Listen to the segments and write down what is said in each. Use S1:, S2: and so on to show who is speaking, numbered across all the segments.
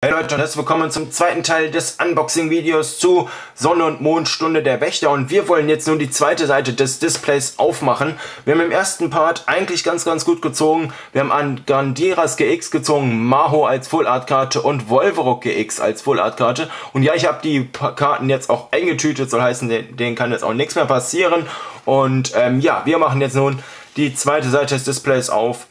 S1: Hey Leute und herzlich willkommen zum zweiten Teil des Unboxing-Videos zu Sonne- und Mondstunde der Wächter und wir wollen jetzt nun die zweite Seite des Displays aufmachen. Wir haben im ersten Part eigentlich ganz ganz gut gezogen. Wir haben an Gandiras GX gezogen, Maho als Full-Art-Karte und Wolverock GX als Full-Art-Karte. Und ja, ich habe die Karten jetzt auch eingetütet, soll heißen, denen kann jetzt auch nichts mehr passieren. Und ähm, ja, wir machen jetzt nun die zweite Seite des Displays auf.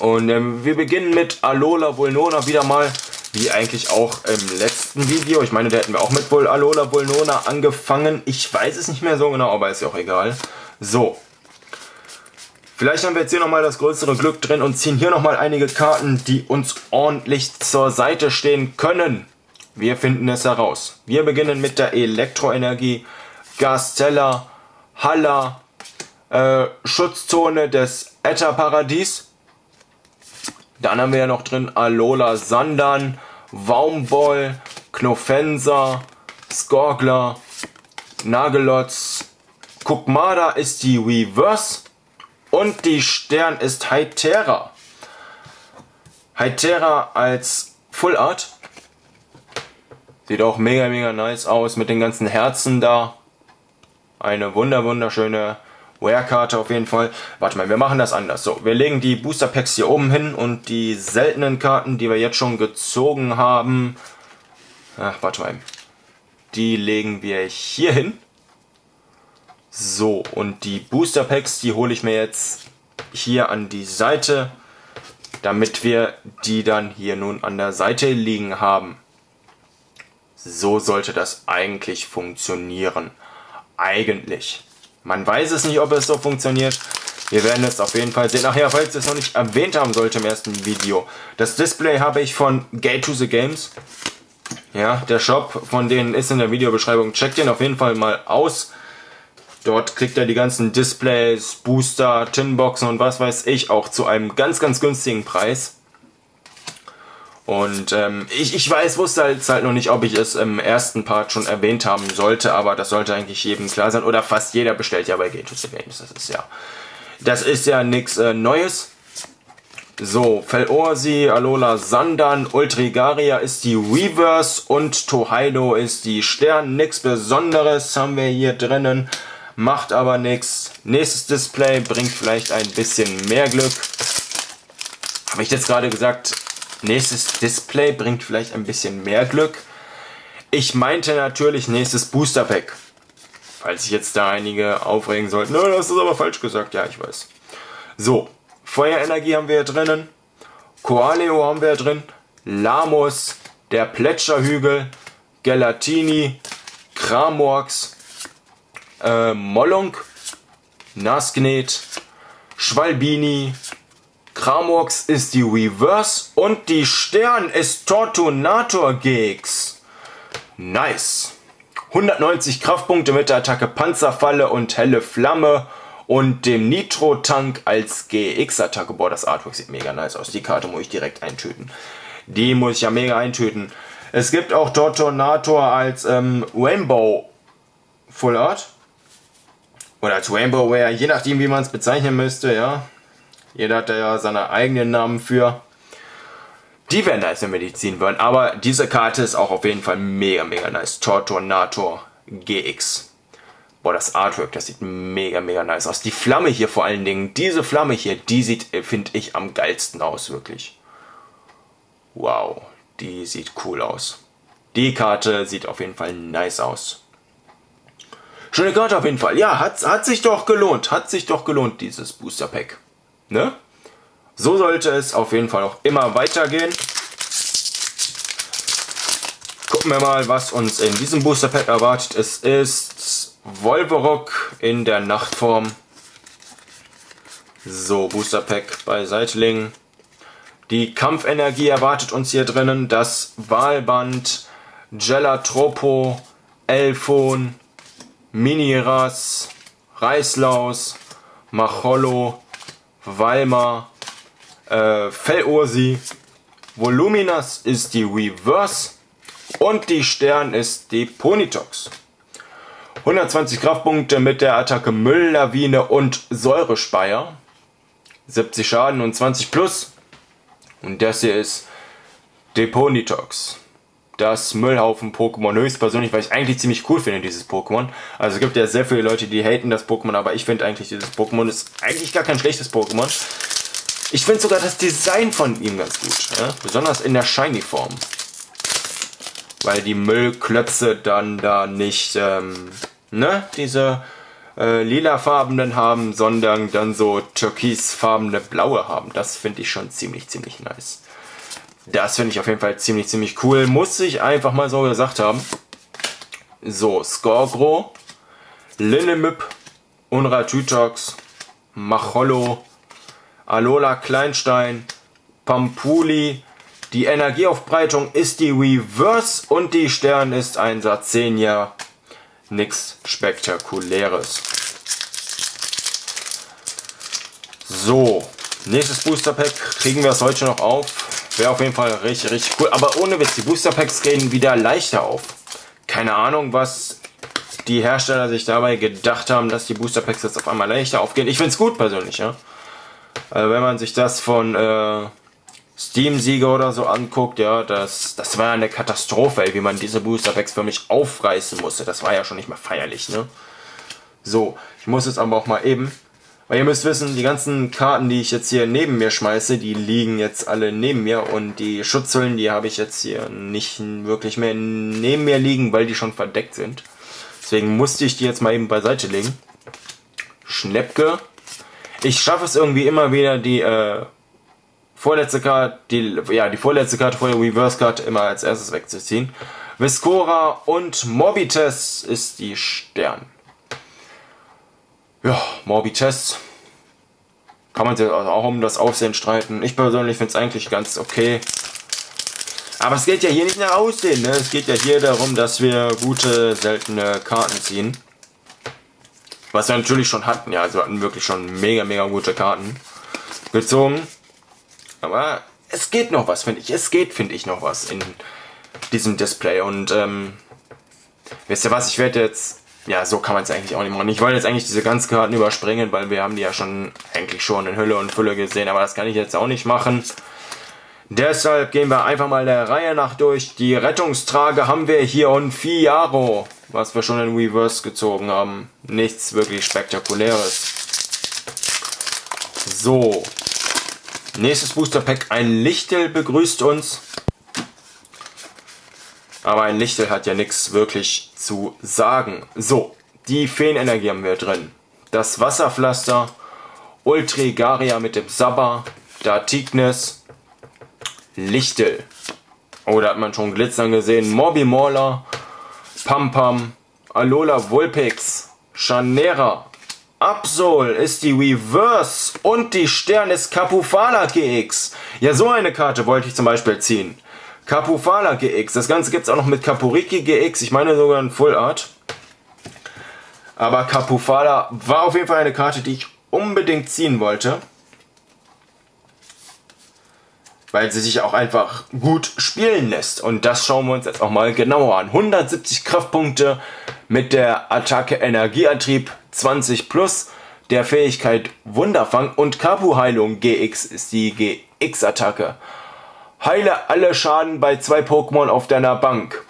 S1: Und ähm, wir beginnen mit Alola Vulnona wieder mal wie eigentlich auch im letzten Video. Ich meine, da hätten wir auch mit Bull Alola Bullnona angefangen. Ich weiß es nicht mehr so genau, aber ist ja auch egal. So. Vielleicht haben wir jetzt hier nochmal das größere Glück drin und ziehen hier nochmal einige Karten, die uns ordentlich zur Seite stehen können. Wir finden es heraus. Wir beginnen mit der Elektroenergie, Gastella, Halla, äh, Schutzzone des Ätherparadies. Dann haben wir ja noch drin Alola Sandan, Waumball, Knofensa, Skorgler, Nagelotz. Kukmada ist die Reverse und die Stern ist Hytera. Hytera als Full Art. Sieht auch mega, mega nice aus mit den ganzen Herzen da. Eine wunder, wunderschöne Rare-Karte auf jeden Fall. Warte mal, wir machen das anders. So, wir legen die Booster Packs hier oben hin und die seltenen Karten, die wir jetzt schon gezogen haben, ach, warte mal, die legen wir hier hin. So, und die Booster Packs, die hole ich mir jetzt hier an die Seite, damit wir die dann hier nun an der Seite liegen haben. So sollte das eigentlich funktionieren. Eigentlich. Man weiß es nicht, ob es so funktioniert. Wir werden es auf jeden Fall sehen. Ach ja, falls ich es noch nicht erwähnt haben sollte im ersten Video. Das Display habe ich von Gate to the Games. Ja, der Shop von denen ist in der Videobeschreibung. Checkt den auf jeden Fall mal aus. Dort kriegt er die ganzen Displays, Booster, Tinboxen und was weiß ich auch zu einem ganz, ganz günstigen Preis. Und ähm, ich, ich weiß, wusste halt, halt noch nicht, ob ich es im ersten Part schon erwähnt haben sollte, aber das sollte eigentlich jedem klar sein. Oder fast jeder bestellt ja bei Game to the Games. Das ist ja, das ist ja nichts äh, Neues. So, Felorsi, Alola Sandan, Ultrigaria ist die Reverse und Tohaido ist die Stern. Nichts Besonderes haben wir hier drinnen, macht aber nichts. Nächstes Display bringt vielleicht ein bisschen mehr Glück. Habe ich jetzt gerade gesagt, Nächstes Display bringt vielleicht ein bisschen mehr Glück. Ich meinte natürlich nächstes Booster Pack. Falls sich jetzt da einige aufregen sollten. No, das ist aber falsch gesagt. Ja, ich weiß. So, Feuerenergie haben wir hier drinnen. Koaleo haben wir hier drin. Lamos, der Plätscherhügel, Gelatini, Kramorx, äh, Mollunk, Nasknet, Schwalbini, Kramorx ist die Reverse und die Stern ist Tortunator GX. Nice. 190 Kraftpunkte mit der Attacke Panzerfalle und helle Flamme und dem Nitro-Tank als GX-Attacke. Boah, das Artwork sieht mega nice aus. Die Karte muss ich direkt eintöten. Die muss ich ja mega eintöten. Es gibt auch Tortonator als ähm, Rainbow Full Art. Oder als Rainbow Wear, je nachdem wie man es bezeichnen müsste, ja. Jeder hat da ja seine eigenen Namen für. Die wären nice, wenn wir die ziehen würden. Aber diese Karte ist auch auf jeden Fall mega, mega nice. Tortornator GX. Boah, das Artwork, das sieht mega, mega nice aus. Die Flamme hier vor allen Dingen, diese Flamme hier, die sieht, äh, finde ich, am geilsten aus, wirklich. Wow, die sieht cool aus. Die Karte sieht auf jeden Fall nice aus. Schöne Karte auf jeden Fall. Ja, hat, hat sich doch gelohnt. Hat sich doch gelohnt, dieses Booster Pack. Ne? So sollte es auf jeden Fall auch immer weitergehen. Gucken wir mal, was uns in diesem Booster Pack erwartet. Es ist Wolverock in der Nachtform. So, Booster Pack beiseite legen. Die Kampfenergie erwartet uns hier drinnen. Das Wahlband, Gelatropo, Elfon, Miniras, Reislaus, Macholo, Weimar, äh, Fellursi, Voluminas ist die Reverse und die Stern ist die Ponitox. 120 Kraftpunkte mit der Attacke Mülllawine und Säurespeier. 70 Schaden und 20 plus. Und das hier ist Deponitox. Das Müllhaufen-Pokémon höchstpersönlich, weil ich eigentlich ziemlich cool finde, dieses Pokémon. Also es gibt ja sehr viele Leute, die haten das Pokémon, aber ich finde eigentlich, dieses Pokémon ist eigentlich gar kein schlechtes Pokémon. Ich finde sogar das Design von ihm ganz gut. Ja? Besonders in der Shiny-Form. Weil die Müllklötze dann da nicht, ähm, ne, diese äh, lilafarbenen haben, sondern dann so türkisfarbene blaue haben. Das finde ich schon ziemlich, ziemlich nice. Das finde ich auf jeden Fall ziemlich, ziemlich cool. Muss ich einfach mal so gesagt haben. So, Skorgro, Linemip, Unratütox, Machollo, Alola Kleinstein, Pampuli. Die Energieaufbreitung ist die Reverse und die Stern ist ein Satzenia. Nix Spektakuläres. So, nächstes Booster Pack kriegen wir es heute noch auf. Wäre auf jeden Fall richtig, richtig cool. Aber ohne Witz, die Booster Packs gehen wieder leichter auf. Keine Ahnung, was die Hersteller sich dabei gedacht haben, dass die Booster Packs jetzt auf einmal leichter aufgehen. Ich finde es gut persönlich, ja. Also wenn man sich das von äh, Steam-Sieger oder so anguckt, ja, das, das war eine Katastrophe, ey, wie man diese Booster Packs für mich aufreißen musste. Das war ja schon nicht mehr feierlich, ne? So, ich muss jetzt aber auch mal eben, weil ihr müsst wissen, die ganzen Karten, die ich jetzt hier neben mir schmeiße, die liegen jetzt alle neben mir und die Schutzhüllen, die habe ich jetzt hier nicht wirklich mehr neben mir liegen, weil die schon verdeckt sind. Deswegen musste ich die jetzt mal eben beiseite legen. Schnäppke, ich schaffe es irgendwie immer wieder, die äh, vorletzte Karte, die, ja, die vorletzte Karte vor der Reverse Card immer als erstes wegzuziehen. Viscora und Morbites ist die Stern. Ja, Morbites. Kann man sich auch um das Aufsehen streiten. Ich persönlich finde es eigentlich ganz okay. Aber es geht ja hier nicht nach Aussehen, ne? Es geht ja hier darum, dass wir gute, seltene Karten ziehen. Was wir natürlich schon hatten, ja. Also wir hatten wirklich schon mega, mega gute Karten gezogen. Aber es geht noch was, finde ich. Es geht, finde ich, noch was in diesem Display. Und ähm, wisst ihr was, ich werde jetzt... Ja, so kann man es eigentlich auch nicht machen. Ich wollte jetzt eigentlich diese ganzen Karten überspringen, weil wir haben die ja schon eigentlich schon in Hülle und Fülle gesehen. Aber das kann ich jetzt auch nicht machen. Deshalb gehen wir einfach mal der Reihe nach durch. Die Rettungstrage haben wir hier und Fiaro was wir schon in Reverse gezogen haben. Nichts wirklich Spektakuläres. So. Nächstes Booster Pack. Ein Lichtel begrüßt uns. Aber ein Lichtel hat ja nichts wirklich zu sagen. So. Die Feenenergie haben wir drin. Das Wasserpflaster. Ultrigaria mit dem Sabba. Datignes. Lichtel. Oh, da hat man schon Glitzern gesehen. Mobby Mauler. Pampam, Alola Vulpix, Chanera, Absol ist die Reverse und die Stern ist Capufala GX. Ja, so eine Karte wollte ich zum Beispiel ziehen. Capufala GX. Das Ganze gibt es auch noch mit Capuriki GX. Ich meine sogar in Full Art. Aber Capufala war auf jeden Fall eine Karte, die ich unbedingt ziehen wollte weil sie sich auch einfach gut spielen lässt. Und das schauen wir uns jetzt auch mal genauer an. 170 Kraftpunkte mit der Attacke Energieantrieb 20 plus, der Fähigkeit Wunderfang und Kapu-Heilung GX ist die GX-Attacke. Heile alle Schaden bei zwei Pokémon auf deiner Bank.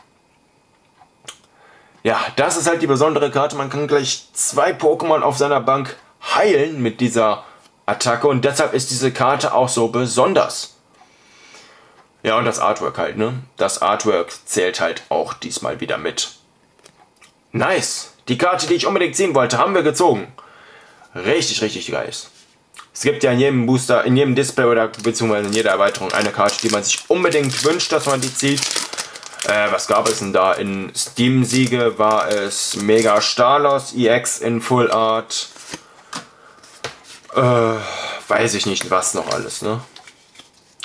S1: Ja, das ist halt die besondere Karte. Man kann gleich zwei Pokémon auf seiner Bank heilen mit dieser Attacke und deshalb ist diese Karte auch so besonders. Ja, und das Artwork halt, ne? Das Artwork zählt halt auch diesmal wieder mit. Nice! Die Karte, die ich unbedingt ziehen wollte, haben wir gezogen. Richtig, richtig geil. Es gibt ja in jedem Booster, in jedem Display oder beziehungsweise in jeder Erweiterung eine Karte, die man sich unbedingt wünscht, dass man die zieht. Äh, was gab es denn da? In Steam-Siege war es Mega Stalos EX in Full Art. Äh, weiß ich nicht, was noch alles, ne?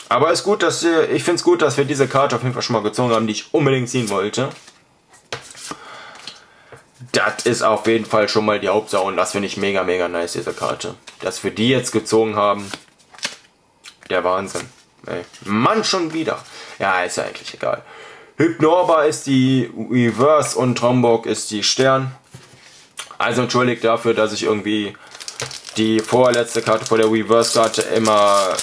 S1: Aber ist gut, dass wir, ich finde es gut, dass wir diese Karte auf jeden Fall schon mal gezogen haben, die ich unbedingt ziehen wollte. Das ist auf jeden Fall schon mal die Hauptsache und das finde ich mega, mega nice, diese Karte. Dass wir die jetzt gezogen haben, der Wahnsinn. Ey. Mann, schon wieder. Ja, ist ja eigentlich egal. Hypnorba ist die Reverse und Trombok ist die Stern. Also entschuldigt dafür, dass ich irgendwie die vorletzte Karte vor der Reverse-Karte immer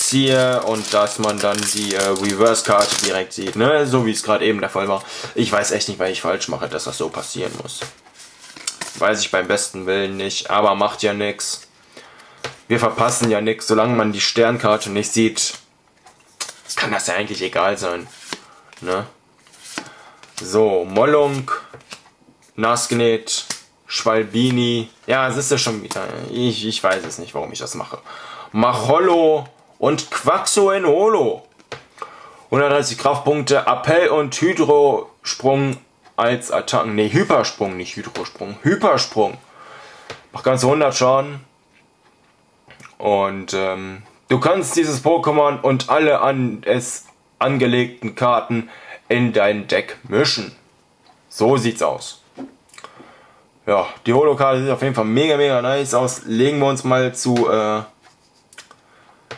S1: ziehe und dass man dann die äh, Reverse-Karte direkt sieht, ne? So wie es gerade eben der Fall war. Ich weiß echt nicht, weil ich falsch mache, dass das so passieren muss. Weiß ich beim besten Willen nicht, aber macht ja nichts. Wir verpassen ja nichts, solange man die Sternkarte nicht sieht, kann das ja eigentlich egal sein. Ne? So, Mollung, Nasgnet, Schwalbini. Ja, es ist ja schon wieder. Ich, ich weiß es nicht, warum ich das mache. Machollo und Quaxo in Holo. 130 Kraftpunkte, Appell und Hydrosprung als Attacken. Ne, Hypersprung, nicht Hydrosprung. Hypersprung. Macht ganze 100 Schaden. Und ähm, du kannst dieses Pokémon und alle an es angelegten Karten in dein Deck mischen. So sieht's aus. Ja, die Holo-Karte sieht auf jeden Fall mega, mega nice aus. Legen wir uns mal zu äh,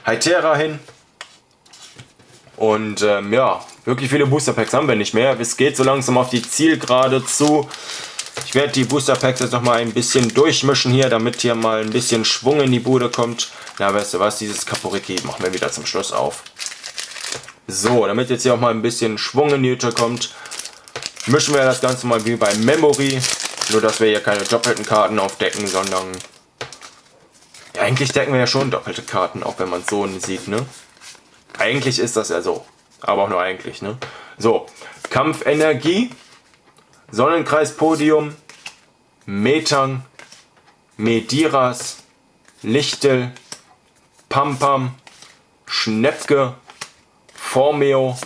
S1: Hytera hin. Und ähm, ja, wirklich viele Booster Packs haben wir nicht mehr. Es geht so langsam auf die Zielgerade zu. Ich werde die Booster Packs jetzt noch mal ein bisschen durchmischen hier, damit hier mal ein bisschen Schwung in die Bude kommt. Na, weißt du was, dieses Kaporiki machen wir wieder zum Schluss auf. So, damit jetzt hier auch mal ein bisschen Schwung in die Hütte kommt, mischen wir das Ganze mal wie bei Memory. Nur, dass wir hier keine doppelten Karten aufdecken, sondern... Ja, eigentlich decken wir ja schon doppelte Karten, auch wenn man es so sieht, ne? Eigentlich ist das ja so. Aber auch nur eigentlich, ne? So, Kampfenergie, Sonnenkreispodium, Metang, Mediras, Lichtel, Pampam, Schnepke, Formeo,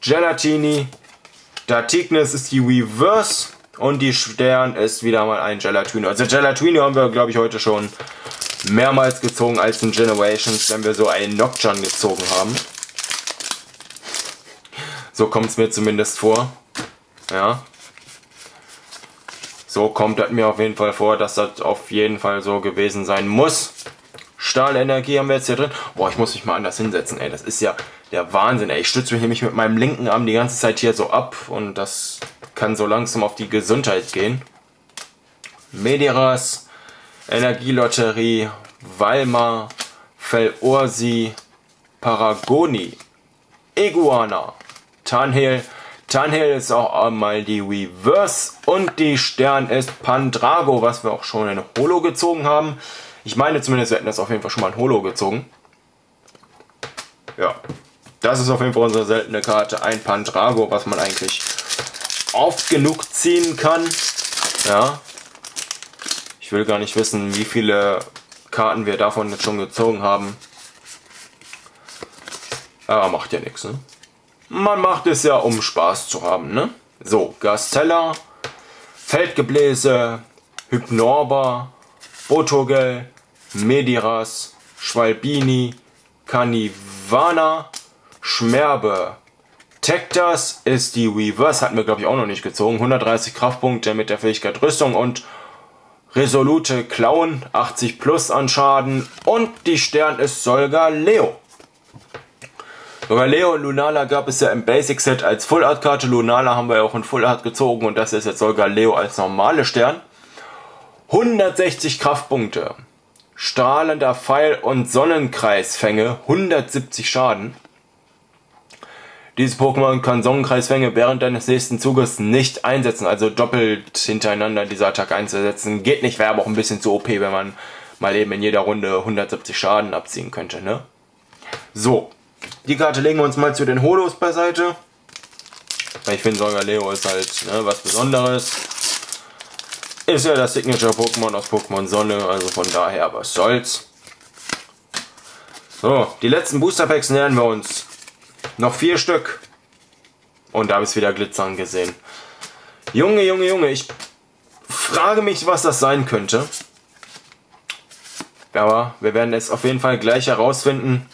S1: Gelatini, Datignis ist die Reverse und die Stern ist wieder mal ein Gelatino. Also Gelatino haben wir, glaube ich, heute schon mehrmals gezogen als in Generations, wenn wir so einen Nocturne gezogen haben. So kommt es mir zumindest vor. Ja. So kommt es mir auf jeden Fall vor, dass das auf jeden Fall so gewesen sein muss. Stahlenergie haben wir jetzt hier drin. Boah, ich muss mich mal anders hinsetzen, ey. Das ist ja der Wahnsinn, ey. Ich stütze mich nämlich mit meinem linken Arm die ganze Zeit hier so ab und das kann so langsam auf die Gesundheit gehen. Mediras, Energielotterie, Weimar, Felorsi, Paragoni, Iguana, Tanhel. Tanhel ist auch einmal die Reverse und die Stern ist Pandrago, was wir auch schon in Holo gezogen haben. Ich meine zumindest, wir hätten das auf jeden Fall schon mal in Holo gezogen. Ja, das ist auf jeden Fall unsere seltene Karte. Ein Pandrago, was man eigentlich oft genug ziehen kann. Ja. Ich will gar nicht wissen, wie viele Karten wir davon jetzt schon gezogen haben. Aber macht ja nichts, ne? Man macht es ja, um Spaß zu haben, ne? So, Gastella, Feldgebläse, Hypnorba, Botogel, Mediras, Schwalbini, Canivana, Schmerbe. Tektas ist die Reverse, hatten wir glaube ich auch noch nicht gezogen. 130 Kraftpunkte mit der Fähigkeit Rüstung und Resolute Klauen, 80 plus an Schaden. Und die Stern ist Solga Leo. Solga Leo und Lunala gab es ja im Basic Set als Full Art Karte. Lunala haben wir ja auch in Full Art gezogen und das ist jetzt Solga Leo als normale Stern. 160 Kraftpunkte. Strahlender Pfeil und Sonnenkreisfänge, 170 Schaden. Dieses Pokémon kann Sonnenkreisfänge während deines nächsten Zuges nicht einsetzen, also doppelt hintereinander diese Attacke einzusetzen. Geht nicht, wäre aber auch ein bisschen zu OP, wenn man mal eben in jeder Runde 170 Schaden abziehen könnte, ne? So, die Karte legen wir uns mal zu den Holos beiseite. Ich finde Solgaleo ist halt ne, was Besonderes. Ist ja das Signature-Pokémon aus Pokémon Sonne, also von daher, was soll's. So, die letzten Booster Packs nähern wir uns. Noch vier Stück. Und da habe ich es wieder glitzern gesehen. Junge, Junge, Junge, ich frage mich, was das sein könnte. Aber wir werden es auf jeden Fall gleich herausfinden.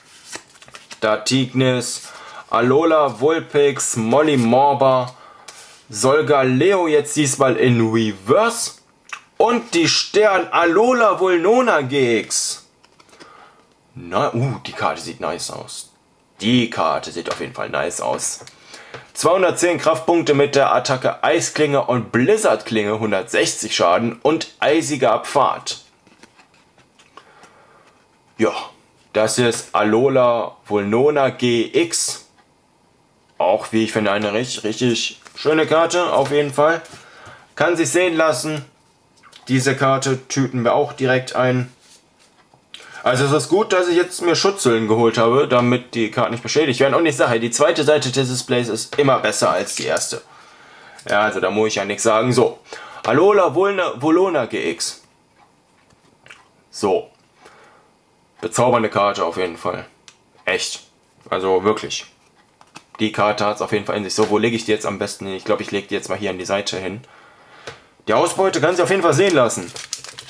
S1: Datignis, Alola, Vulpix, Molly Morba, Solga Leo jetzt diesmal in Reverse und die Stern Alola Vulnona GX. Na, uh, die Karte sieht nice aus. Die Karte sieht auf jeden Fall nice aus. 210 Kraftpunkte mit der Attacke Eisklinge und Blizzardklinge, 160 Schaden und eisiger Pfad. Ja, Das ist Alola Volnona GX. Auch, wie ich finde, eine richtig, richtig schöne Karte, auf jeden Fall. Kann sich sehen lassen. Diese Karte tüten wir auch direkt ein. Also es ist gut, dass ich jetzt mir Schutzhüllen geholt habe, damit die Karten nicht beschädigt werden. Und ich sage, die zweite Seite des Displays ist immer besser als die erste. Ja, also da muss ich ja nichts sagen. So, Alola Volona GX. So. Bezaubernde Karte auf jeden Fall. Echt. Also wirklich. Die Karte hat es auf jeden Fall in sich. So, wo lege ich die jetzt am besten hin? Ich glaube, ich lege die jetzt mal hier an die Seite hin. Die Ausbeute kann sie auf jeden Fall sehen lassen.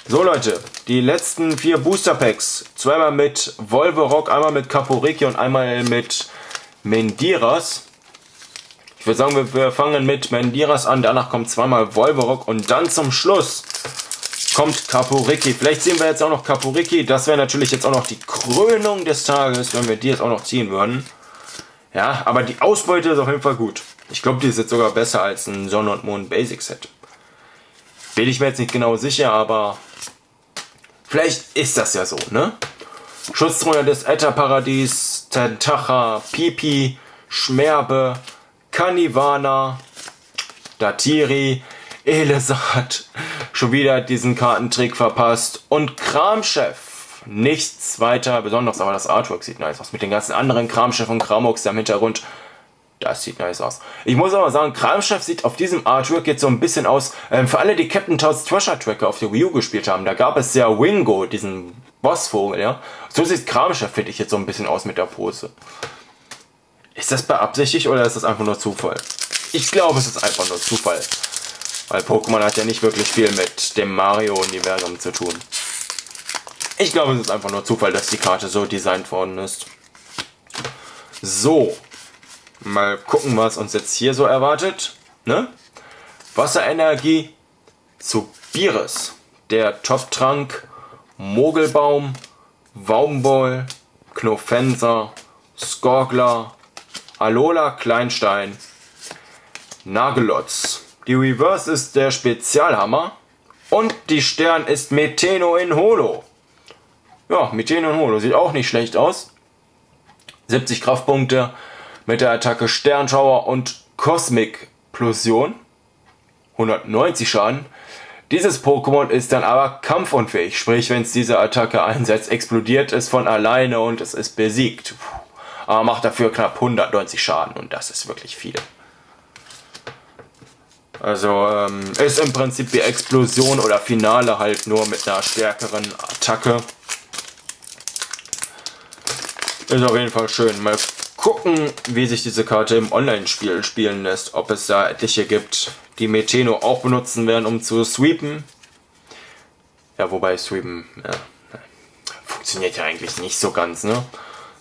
S1: So Leute, die letzten vier Booster Packs. Zweimal mit Volverock, einmal mit Caporiki und einmal mit Mendiras. Ich würde sagen, wir, fangen mit Mendiras an. Danach kommt zweimal Volverock und dann zum Schluss kommt Caporiki. Vielleicht sehen wir jetzt auch noch Caporiki. Das wäre natürlich jetzt auch noch die Krönung des Tages, wenn wir die jetzt auch noch ziehen würden. Ja, aber die Ausbeute ist auf jeden Fall gut. Ich glaube, die ist jetzt sogar besser als ein Sonne und Mond Basic Set. Bin ich mir jetzt nicht genau sicher, aber vielleicht ist das ja so, ne? Schutztruhe des Ätherparadies, Tentacha, Pipi, Schmerbe, Kanivana, Datiri, Elesat, schon wieder diesen Kartentrick verpasst und Kramchef. Nichts weiter Besonderes, aber das Artwork sieht nice aus. Mit den ganzen anderen Kramchef und Kramox im Hintergrund das sieht nice aus. Ich muss aber sagen, Kramchef sieht auf diesem Artwork jetzt so ein bisschen aus, ähm, für alle, die Captain Toads Treasure Tracker auf der Wii U gespielt haben, da gab es ja Wingo, diesen Bossvogel, ja. So sieht Kramchef, finde ich, jetzt so ein bisschen aus mit der Pose. Ist das beabsichtigt oder ist das einfach nur Zufall? Ich glaube, es ist einfach nur Zufall. Weil Pokémon hat ja nicht wirklich viel mit dem Mario-Universum zu tun. Ich glaube, es ist einfach nur Zufall, dass die Karte so designt worden ist. So, Mal gucken, was uns jetzt hier so erwartet. Ne? Wasserenergie zu Bieres. Der Top-Trank, Mogelbaum, Waumball, Knofenser, Skorgler, Alola Kleinstein, Nagelotz. Die Reverse ist der Spezialhammer und die Stern ist Meteno in Holo. Ja, Meteno in Holo sieht auch nicht schlecht aus. 70 Kraftpunkte, mit der Attacke Sternschauer und Cosmic Plusion. 190 Schaden. Dieses Pokémon ist dann aber kampfunfähig, sprich wenn es diese Attacke einsetzt, explodiert es von alleine und es ist besiegt. Aber macht dafür knapp 190 Schaden und das ist wirklich viel. Also ähm, ist im Prinzip wie Explosion oder Finale halt nur mit einer stärkeren Attacke. Ist auf jeden Fall schön. Gucken, wie sich diese Karte im Online-Spiel spielen lässt. Ob es da etliche gibt, die Meteno auch benutzen werden, um zu sweepen. Ja, wobei sweepen ja, funktioniert ja eigentlich nicht so ganz, ne?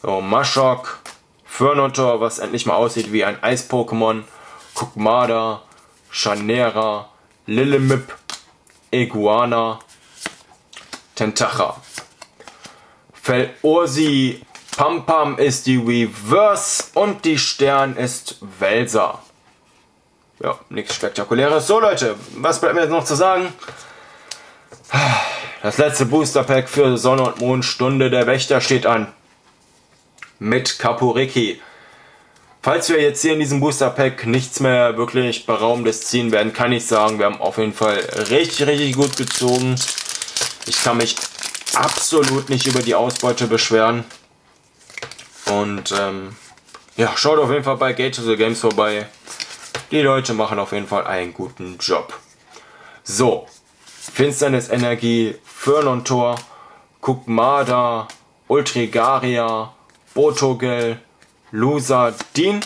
S1: So, Mashok, Fernotor, was endlich mal aussieht wie ein Eis-Pokémon, Kukmada, Chanera, Lilimip, Iguana, Tentacha. Felorsi Pam Pam ist die Reverse und die Stern ist Welser. Ja, nichts Spektakuläres. So Leute, was bleibt mir jetzt noch zu sagen? Das letzte Booster Pack für Sonne und Mond Stunde der Wächter steht an. Mit Kapuriki. Falls wir jetzt hier in diesem Booster Pack nichts mehr wirklich Beraubendes ziehen werden, kann ich sagen, wir haben auf jeden Fall richtig, richtig gut gezogen. Ich kann mich absolut nicht über die Ausbeute beschweren. Und ähm, ja, schaut auf jeden Fall bei Gate to the Games vorbei. Die Leute machen auf jeden Fall einen guten Job. So, Finsternis Energie, Fernontor, Kukmada, Ultrigaria, Botogel, Lusadin,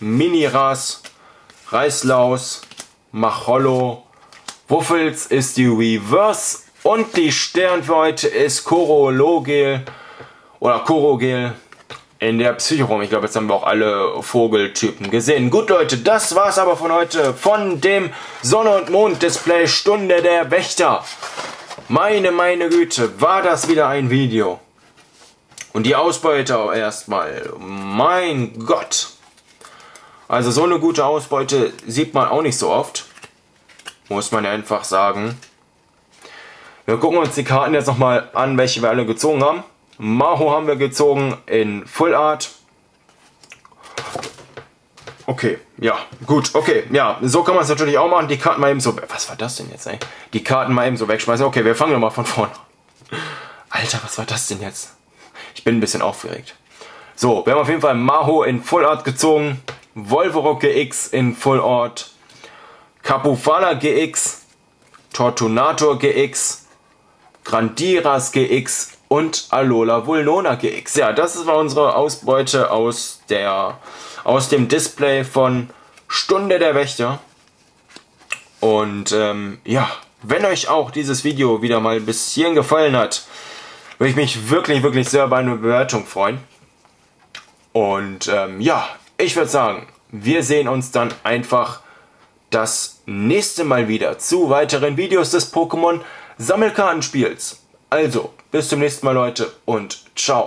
S1: Miniras, Reislaus, Machollo, Wuffels ist die Reverse und die Stern für heute ist Korologel oder Korogel in der Psychoraum. Ich glaube, jetzt haben wir auch alle Vogeltypen gesehen. Gut, Leute, das war's aber von heute von dem Sonne- und Mond-Display Stunde der Wächter. Meine, meine Güte, war das wieder ein Video. Und die Ausbeute auch erstmal. Mein Gott. Also so eine gute Ausbeute sieht man auch nicht so oft. Muss man einfach sagen. Wir gucken uns die Karten jetzt nochmal an, welche wir alle gezogen haben. Maho haben wir gezogen in Full Art. Okay, ja, gut, okay, ja, so kann man es natürlich auch machen. Die Karten mal eben so, was war das denn jetzt, ey? Die Karten mal eben so wegschmeißen. Okay, wir fangen nochmal von vorne Alter, was war das denn jetzt? Ich bin ein bisschen aufgeregt. So, wir haben auf jeden Fall Maho in Full Art gezogen, Volvorok GX in Full Art, Capufala GX, Tortunator GX, Grandiras GX und Alola Vulnona GX. Ja, das war unsere Ausbeute aus, der, aus dem Display von Stunde der Wächter. Und ähm, ja, wenn euch auch dieses Video wieder mal bis hierhin gefallen hat, würde ich mich wirklich, wirklich sehr über eine Bewertung freuen. Und ähm, ja, ich würde sagen, wir sehen uns dann einfach das nächste Mal wieder zu weiteren Videos des Pokémon Sammelkartenspiels. Also, bis zum nächsten Mal Leute und ciao.